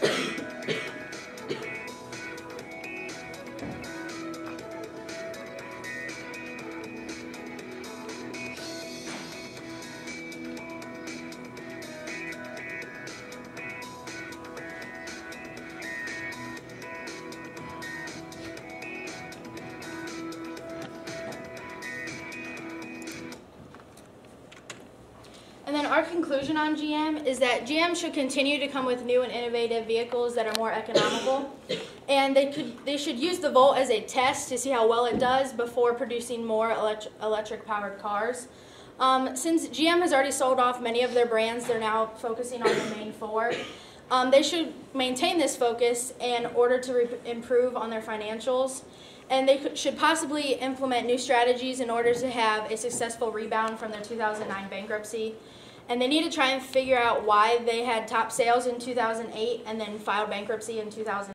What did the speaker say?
Thank you. And then our conclusion on GM is that GM should continue to come with new and innovative vehicles that are more economical. And they could they should use the Volt as a test to see how well it does before producing more elect- electric powered cars. Um, since GM has already sold off many of their brands, they're now focusing on the main four. Um, they should maintain this focus in order to improve on their financials. And they should possibly implement new strategies in order to have a successful rebound from their 2009 bankruptcy. And they need to try and figure out why they had top sales in 2008 and then filed bankruptcy in 2000.